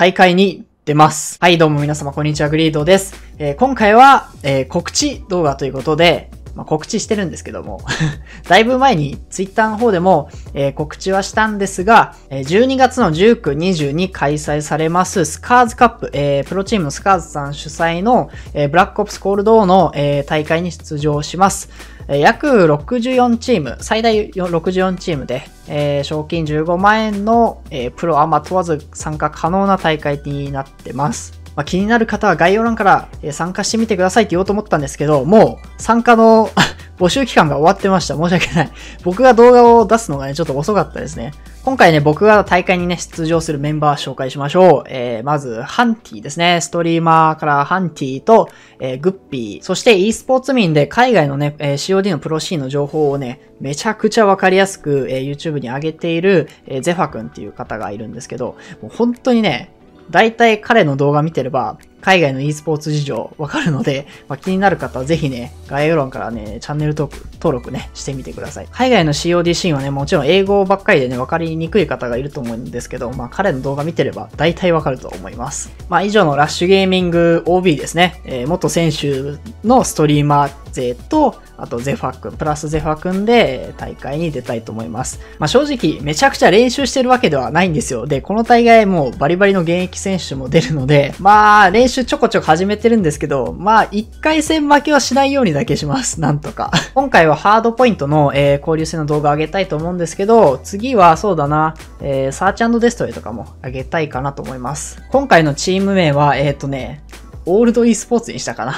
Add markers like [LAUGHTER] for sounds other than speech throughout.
大会に出ます。はい、どうも皆様、こんにちは、グリードです。えー今回は、えー告知動画ということで、まあ、告知してるんですけども、[LAUGHS] だいぶ前にツイッターの方でも、えー告知はしたんですが、えー12月の19、20に開催されますスカーズカップ、えープロチームのスカーズさん主催の、えーブラックオプスコールドの、えー大会に出場します。えー約64チーム、最大64チームで、えー賞金15万円の、えープロアマ問わず参加可能な大会になってます。まあ、気になる方は概要欄から参加してみてくださいって言おうと思ったんですけど、もう参加の [LAUGHS] 募集期間が終わってました。申し訳ない。[LAUGHS] 僕が動画を出すのがね、ちょっと遅かったですね。今回ね、僕が大会にね、出場するメンバー紹介しましょう。えー、まず、ハンティですね。ストリーマーからハンティと、えーグッピー、そして e スポーツ民で海外のね、えー COD のプロシーンの情報をね、めちゃくちゃわかりやすく、えー YouTube に上げている、えーゼファ君っていう方がいるんですけど、もう本当にね、大体彼の動画見てれば、海外の e スポーツ事情わかるので、[LAUGHS] まあ、気になる方はぜひね、概要欄からね、チャンネル登録登録ね、してみてください。海外の COD シーンはね、もちろん英語ばっかりでね、わかりにくい方がいると思うんですけど、まあ彼の動画見てれば大体わかると思います。まあ以上のラッシュゲーミング OB ですね。えー元選手のストリーマー勢と、あとゼファ君、プラスゼファ君で大会に出たいと思います。まあ正直めちゃくちゃ練習してるわけではないんですよ。で、この大会もうバリバリの現役選手も出るので、まあ練習ちょこちょこ始めてるんですけど、まあ1回戦負けはしないようにだけします。なんとか。今回はハードポイントの、えー交流戦の動画上げたいと思うんですけど、次はそうだな、えーサーチデストロイとかも上げたいかなと思います。今回のチーム名は、えっ、とね、オールド e スポーツにしたかな。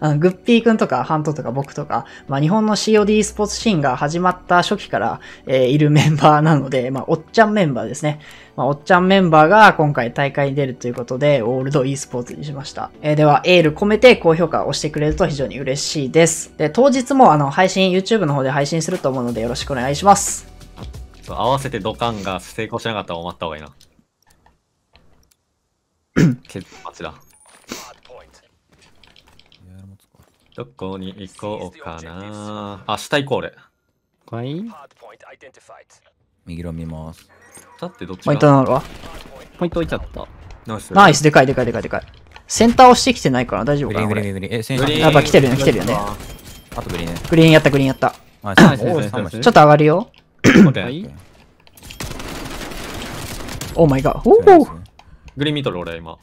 あのグッピーくんとかハントとか僕とか、まあ、日本の COD スポーツシーンが始まった初期から、えーいるメンバーなので、まあ、おっちゃんメンバーですね。まあ、おっちゃんメンバーが今回大会に出るということで、オールド e スポーツにしました。えーでは、エール込めて高評価を押してくれると非常に嬉しいです。で、当日もあの、配信、YouTube の方で配信すると思うのでよろしくお願いします。合わせてドカンが成功しなかったら終わった方がいいな。[LAUGHS] 結構待ちだ。どこに行こうかな。あ、下行こう俺。はい。右ロ見ます。だってどっちポイントなのはポイント置いちゃった。ナイス。ナイス、でかいでかいでかいでかい。センター押してきてないから大丈夫グかなこれリーングリーングリーン。え、選手グリーンやっぱ来てるね来てるよねあとグリーンね。グリーンやったグリーンやった。あ、ナイスおナイスナイスー三枚ちょっと上がるよ。オーはい。オーマイガー。おおグリーン見とる俺今。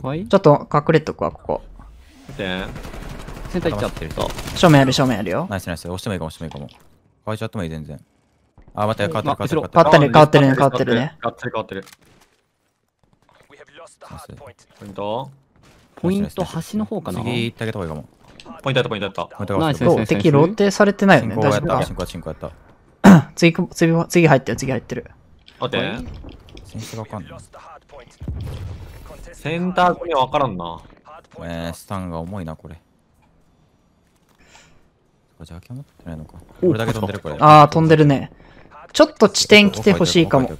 ちょっと隠れとくわ、ここ。ッケー。センター行っちゃってると。正面ある、正面あるよ。ナイスナイス。押してもいいかも、押してもいいかも。変えちゃってもいい、全然。あ、待って、変わってる、変わってる。変わってるね変わってるね変わってる変わってる。ポイント？ポイント端の方かな？次行ってあげた方がいいかも。ポイントやったポイントやった。ポイントがナイスそう、敵ローテされてないよね。進行やった、大丈夫？か？進行やった、進行やった。[COUGHS] 次、次、次入ってる、次入ってる。オッケー。選手がわかんない。センター組は分からんな。えー、スタンが重いな、これ。ジャケ持ってないのか。おこれだけ飛んでる、これ。あー、飛んでるね。ちょっと地点来てほしいかも。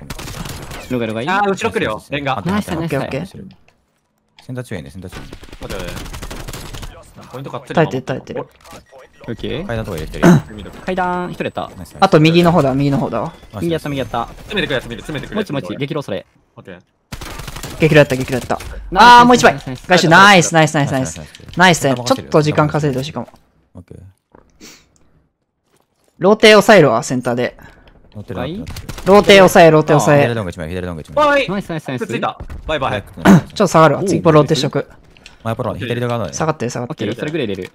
ルガルガいいあー、後ろ来るよ。レンガ。ナイスナイスオッケーオッケー。センター中やね、センター中。オッケー。ポイント買ってる耐えてる耐えてる。オッケー。階段とか入れてる。階段一人やった。あと右の方だ、右の方だわ。右やった、右やった。詰めてくるやつ見る、詰めてくるやつ。もう一もう一、激ロそれ。オッケー。激励やった、激励やった。あー、もう一枚ナイスナイス外周、ナイス、ナイス、ナイス、ナイスナイスナイ。スナイスね。ちょっと時間稼いでほしいかも。オッケー。ローテ抑えるわ、センターで。乗ってるはい乗ってるローテ抑え、ローテ抑え。左ドンが1枚、左ドンが1枚。おいナイスナイスナイス。くっついた。バイバイ。ちょっと下がるわ。次、ローテしとく。前ポロン、左ドンが下がってる、下がってる。それぐらい入れる。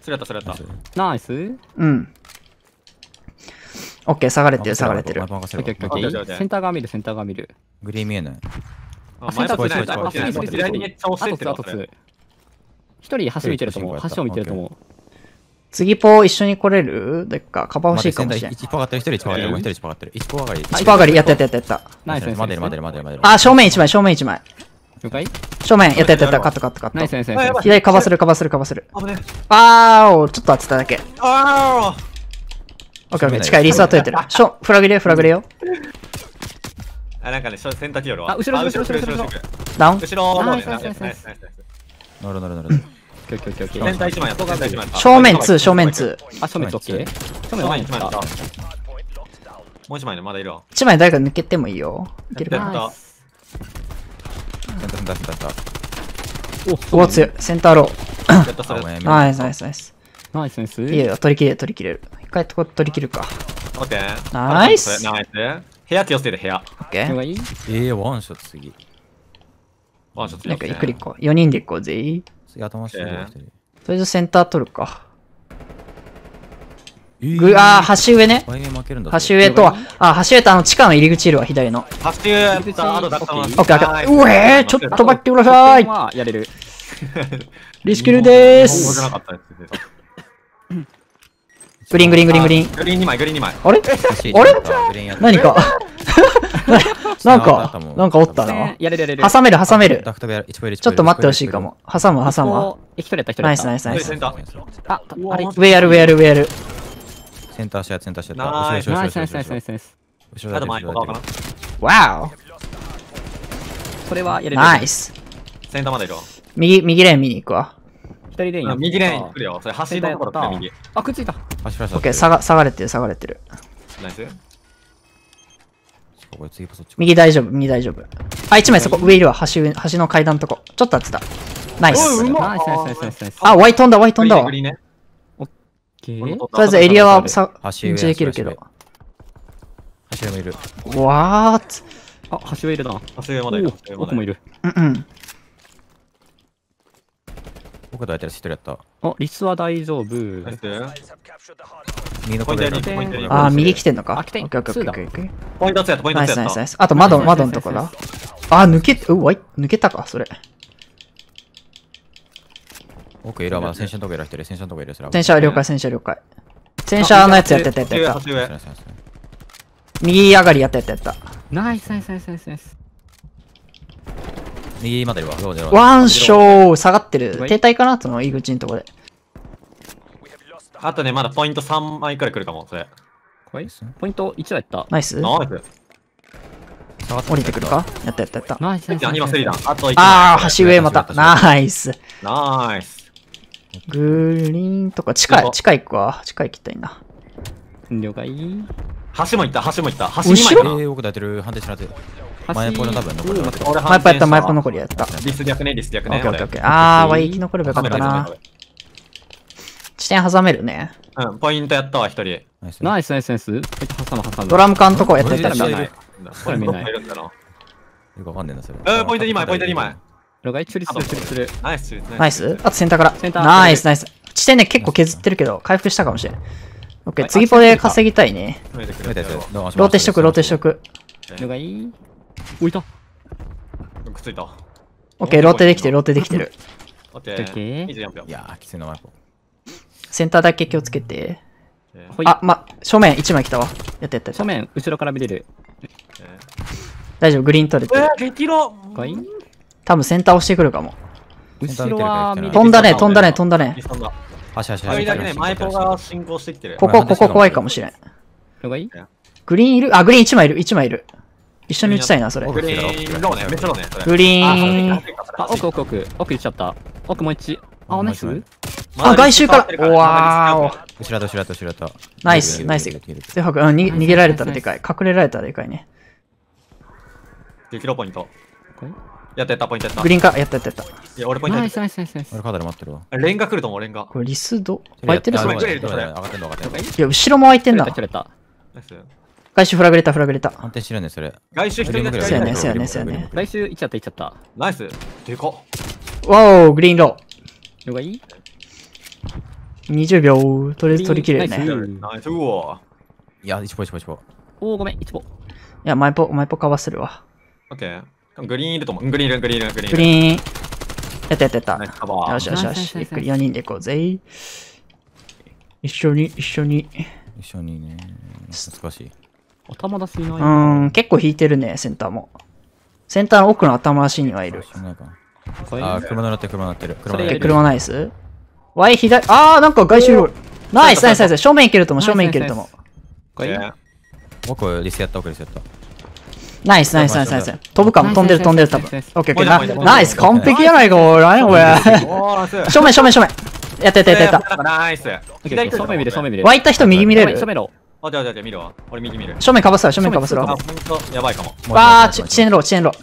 それやった、それやった。ナイス。うん。オッケー、下がれてる、下がれてる。センター側見る、センター側見る。グリーン見えない。あセンター前つもついてる左左にめっちゃ押してってるあとつ、あとつ。一人橋見てると思う。橋を見てると思う。次ポー一緒に来れる？でっか、カバー欲しいかもしれん。1ポ上がってる、1人1ポ上がってる、もう1人1ポ上がってる。1ポ上がり。一ポ上がり、やったやったやったやった。ナイス。待てる待てる待てる待てる。あ、正面一枚、正面一枚。了解？正面、やったやったやった、カットカットカット。ナイスナイスナイス。左カバーする、カバーする、カバーする。危ねあー、ちょっと当てただけ。あオッケーオッケー、近い、リースは取れてる。[LAUGHS] しょ、フラグ入れ、フラグ入れよ。ああ、なんかね、洗濯機よろあ後ろ後ろ後ろ後ろダウン？後ろのねナイスナイスナイスナイスナイスナイス乗る乗る乗る。オッケーオッケーオッケーオッケー。センター一枚やった、センター一枚やった。正面2、正面2。あ、正面オッケー。正面正ワンやった面一枚やった。もう一枚ね、まだいるわ。1枚誰か抜けてもいいよ。いけるかなやったターセンターセンター。おうわ、強い。センターロー。ナイスナイスナイス。ナイスナイス。いいよ、取り切れる、取り切れる。一回とこ取り切るか。オッケー。ナイスナイス。部屋気をつけて部屋。オッケー。えー、ワンショット次。ワンショットなんかゆっくり行こう。4人で行こうぜ。次頭してる。とりあえずセンター取るか。えーぐ、あー、橋上ね。橋上とは、あ、橋上とあの地下の入り口いるわ、左の。走るやった後だったオッケオッケーオッケー。うえー、ちょっと待ってください。はやれる。リスキルでーす。グリーングリーングリーングリーン。グリーン2枚、グリーン2枚。あれ？あれ？何か？[LAUGHS] なんか、なんかおったなね。やれるやれる。挟める挟めるダ。クトベア、1ポイルちょっと待ってほしいかも。挟む挟むわ。お一人やった、一人やった。ナイスナイスナイスセン。ター。あ、あれ。上やる上やる上やる。センターシェア、センターシェア。ナイスナイスナイスナイスナイス後ろナイス。後ろあと前、かな。わおこれはやれる。ナイ。ス。センターまでいるわ。右、右レーン見に行くわ。一人でいいよ。右レーン来るよ。それ走りのところだって右。あ、くっついた。足フラッシュオッケー、下が、下がれてる、下がれてる。ナイス。これ次こそっち。右大丈夫、右大丈夫。あ、一枚そこ、上いるわ。橋上、橋の階段のとこ。ちょっと当てた。ナイス。ナイスナイスナイスナイスナイス。あ、ワイ飛んだ、ワイ飛んだわ。とりあえずエリアはさ、橋上認知できるけど。橋上もいる。わーっあ、橋上いるな。走るまでいる。お奥もいる。うんうん。僕と相手で一人やった。あ、リスは大丈夫。右の壁ポイントやりポイントやりあー、右来てんのか。オあ来てんッケーオッケーオッケーオッケー。ポイント2つやった、ポイント2ナやった。スナイスナイス。あと窓、窓のとこだ。あー、抜け、うわい、抜けたか、それ。奥いるわ、まだ戦車のとこいる一人、戦車のとこいる。それは戦車了解、戦車了解。戦車のやつやってたやったやった。右上がりやったやったやった。ナイスナイスナイスナイスナイス。右までいるわ。どうだろう。ワンショー下がってる。停滞かなその入り口のとこで。あとね、まだポイント3枚くらい来るかも、それ。これポイント1はやった。ナイスナイス。降りてくるか？やったやったやった。ナイスナイスナイス。今スリーだ。あと1枚。あー、橋上また。ナイス。ナイス。グリーンとか、近い、近い行くわ。近い行きたいな。了解。橋も行った、橋も行った。橋2後ろ枚かな。えー、僕とやってる、判定しなって前ポイント多分残る。俺マイポやった、マイポの。残りやった。リス逆ね、リス逆ね。オッケーオッケーオッケー。あー、ワイ生き残ればよかったな。点挟めるね。うん、ポイントやったわ、一人。ナイス。ナイスナイス挟む挟む。ドラム缶とこやったやったやった見えない。よくわかんねえな、それ。えー、ポイント2枚、ポイント2枚。了解。チュリするチュリする。ナイス、ナイスあとセンターから。センターナイスナイス。地点ね、結構削ってるけど、回復したかもしれん。オッケー、次ポで稼ぎたいね。ローテしとく、ローテしと。く。了解。置いた。くっついた。オッケー、ローテできてる、ローテできてる。オッケー。ー24秒い。やー、きついな、マイポ。センターだけ気をつけて。えほい。あ、ま、正面1枚来たわ。やったやった。正面、後ろから見れる。大丈夫、グリーン取れてる。ー、激ロ多分センター押してくるかも。後ろは見れる。飛んだね、飛んだね、飛んだね。飛んだ。足足あれだけね、前ポが足。進行してきてる。ここ、ここ怖いかもしれん。了解グリーンいる？あ、グリーン1枚いる、1枚いる。一緒に打ちたいな、それ。グリーンローね、めっちゃローね。グリーン。あ、奥奥奥。奥行っちゃった。奥もう一。あ、ナイスあ外周からわー後ろだ、後ろだ、後ろだ。ナイス、ナイス。ゼハク、うん、に逃げられたらでかい。隠れられたらでかいね。激ロポイント。やったやった、ポイントやった。グリーンか、やったやったやった。いや、俺ポイントやっナイスナイスナイスナイス。俺カードで待ってるわ。た。レンガ来ると思う、レンガ。これリスド？湧いてるあぞ。ってんの上がってんのや、後ろも湧いてんな取れた。取れた。ナイス外周フラグれた、フラグれた。安定してるね、それ。外周一人だけそうやね、そうやね、そうやね。来週いっちゃったいっちゃった。ナイス。でかっ。わお、グリーンロ了解ー。20秒、とりあえず取り切れるね。いナイスいや、1ポ1ポ1ポ。おー、ごめん、一歩。や、マイポ、マイポかわするわ。オッケー。グリーンいると思う。グリーンいる、グリーンいる、グリーン。グリーン。やったやったやった。よしよしよし。ゆっくり4人で行こうぜ。一緒に、一緒に。一緒にね。懐かしい。頭出すいないうーん、結構引いてるね、センターも。センターの奥の頭足にはいる。あー、車乗ってる、車乗ってる。車乗ってえ、る。車ナイス？?Y 左、あー、なんか外周ロール。ナイスナイスナイス。正面いけると思う、正面いけると思う。これ僕、リスやった、奥リスやった。ナイスナイスナイスナイス。飛ぶかも、飛んでる飛んでる多分。オッケーオッケー。ナイス、完璧やないか、おい。何これ。正面正面正面。やったやったやったやっナイス。左正面見る、正面見る。た。湧いた人右見れる？正面ろ。あ、じゃあじゃあじゃあ見るわ。俺右見る。正面かばすわ、正面かばすわ。あ、ほんと、やばいかも。わー、ち遅延ロー、遅延ロー。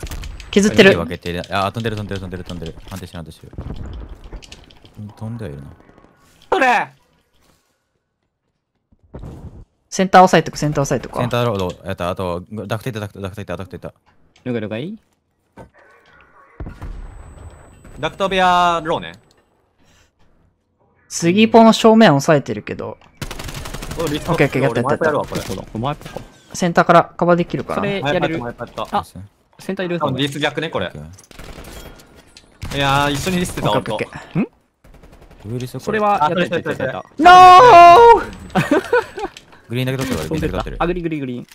削ってるあ、飛んでる飛んでる飛んでる飛んでる。安定してる安定してる。うん飛んではいるな。それセンター押さえとく、センター押さえとくわ。センターロードやった。あと、ダクテイタダクテイタダクテイタダクテイタ。了解了解。ダクト部屋ローね。スポの正面押さえてるけど、オッケーオッケーやったやったやっぽか。センターからカバーできるかな。それ前やれる？あセンターいる？リス逆ね、これ。いやー、一緒にリスってた、オッほんとケーオッケ。ー。ウイルスそれはあやったやったやったやった。ノー [LAUGHS] グリーンだけ取ってる。グリーンだけ取ってるあ、。グリグリグリーン。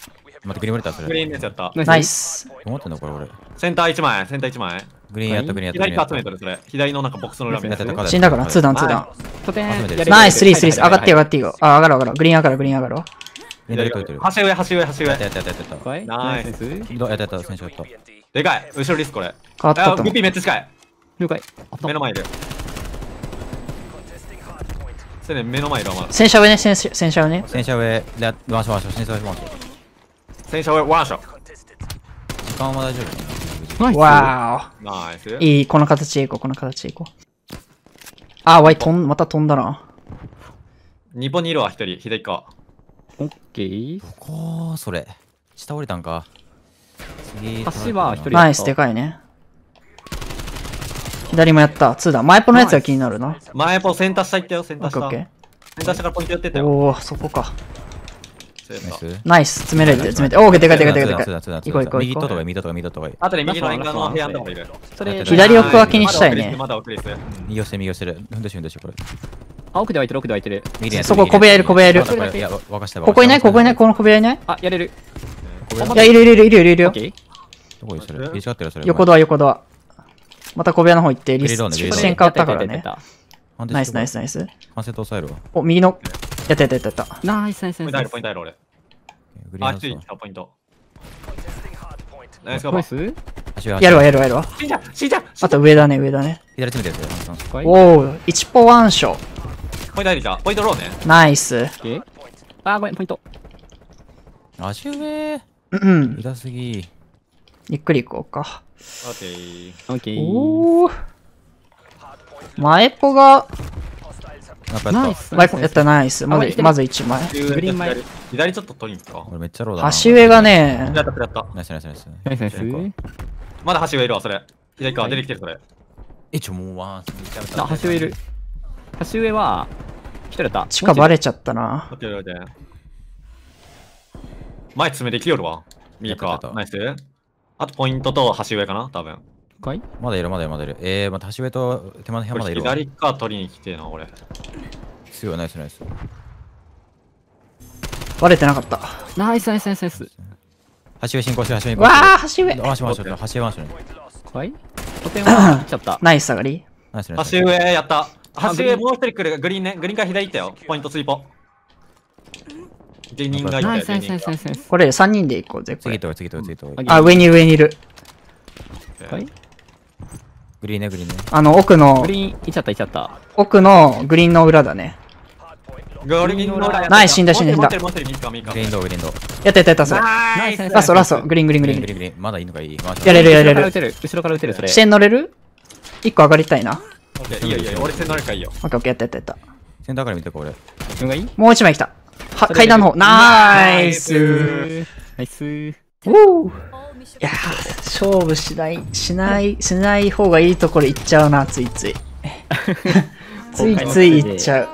待って、グリーン割れたそれ。グリーンのやつやった。ナイ。ス。どってんのこれ俺。センター1枚、センター1枚。グリーンやった、グリーンやった。左か集めてる、それ。左のなんかボックスの裏面。死んだから、ツーダウン、ツーダウン。拠点集めてるやれるナイス、スリー、スリー、上がってよ、上がっってよ。あ、上がる上がる。グリーン上がる、グリーン上がるわ。グリーンだけ取ってる。端上、端上、端上やった。やったやった。ナイスス。どう？やったやった、選手やった。でかい。後ろリス、これ。変わったグッピ。ーめっちゃ近い。了解。目の前いる。せね、目の前いるわ、まだ。戦車上ね、戦車戦車上ね。戦車上、で、ワンションワンション、戦車上ワンション。戦車上、ワンショッ時間は大丈夫ナイス。わト。ナイス。いい、この形でいこう、この形でいこう。あ、わい、飛ん、また飛んだな。日本にいるわ、一人。左側。オッケー？ここ、それ。下降りたんか。次、橋は一人ナイス、でかいね。左もやった。ツーだ。前っぽのやつが気になるな。前ポセンター下行ったよ、センター下。オッケーオッケセンター下からポイントやってたー。よ。おー、そこか。ナイス。詰めれてる、詰めてる。おー、でかいでかいでかいでかい。行こう右。ととか右ととか右とかあとで右の沿岸の部屋のとこいる。それ、左奥脇にしたいねまだ奥です。右押して右押してる。ふんどしふんどしこれ。あ、奥で湧いてる、奥で湧いてる。そこ小部屋いる小部屋いるこここいない？ここいない？この小部屋いない？あ、やれる。いや、いるいるいるいるいるいる。どこいるそれ？入れ違ってるそれ。横ドア横ドア。また小部屋の方行って、リスグリローネグリローネ視点変わったからねナイスナイスナイス。完成と抑えるわ。お、右の、やったやったやったやった。ナイスナイスナイスポイントある、ポイントある、俺。あ、一人グリーンハウス来た、ポイント。ナイスカバやるわやるわやるわ。死んじゃう死んじゃうあと上だね上だね。左詰めてるおー、1ポワンショ。ポイント入りた。ポイントローね。ナイス。オッケーあ、ごめん、ポイント。足上うん。痛すぎ。ゆっくり行こうか。オッケー。オッケー。おー。前っぽが、ナイス。前っぽやったナイス。まず、まず1枚。グリーン前左左ちょっと取りに行くか？俺めっちゃローだな。橋上がねや、った、やった。ナイスナイスナイス。ナイスナイス。まだ橋上いるわ、それ。左側出てきてる、それ。え、ちょ、もうワン。あ、橋上いる。橋上は、一人だった。地下バレちゃったな。前詰めできよるわ。右側やったや。ったナイス。あとポイントと橋上かな、多分。かい？まだいるまだいるまだいる。えー、また橋上と手前の部屋まだいるわ。左側取りに来てえな、俺。強い、ナイスナイス。バレてなかった。ナイスナイスナイスナイス。橋上進行して、橋上進行わして。ー、橋上。ワンションワンション、[LAUGHS] 橋上ワンション。かい？拠点は来ちゃった。ナイス下がり。ナイスナイス。橋上やった。あ橋上もう一人来る。グリーンね。グリーンから左行ったよ。ポイントスイポ。芸人がいたよ、ナイスナイスナイ芸人スナイスナイス。これ3人で行こうぜ、これ。次と次と次と。グあ、上に上にいる。が。はいリーンね、グリーンね。あの、奥のグ、リーン、いっちゃったいっちゃった。奥のグリーンの裏だね。グリーンのナイス死んだ死んだもう一人もう一人右側右側グリーンド、グリーンド。やったやったやった、それ。ナイスナイスラストラスト、グリーングリーングリーングリーン、グ。リーン、グリーン。まだいいのかいいやれるやれる後ろから撃てる。後ろから撃てる、それ。視点乗れる ?1 個上がりたいな。オッケーいいよいいよ。俺線乗るからいいよ。オッケーオッケー、やったやったやった。センターから見てこれ。自分がいい？もう1枚来た。は、階段の方。ナイスナイス。ーいやー、勝負しない、しない、[LAUGHS] しない方がいいところ行っちゃうな、ついつい。[LAUGHS] ついつい行っちゃう。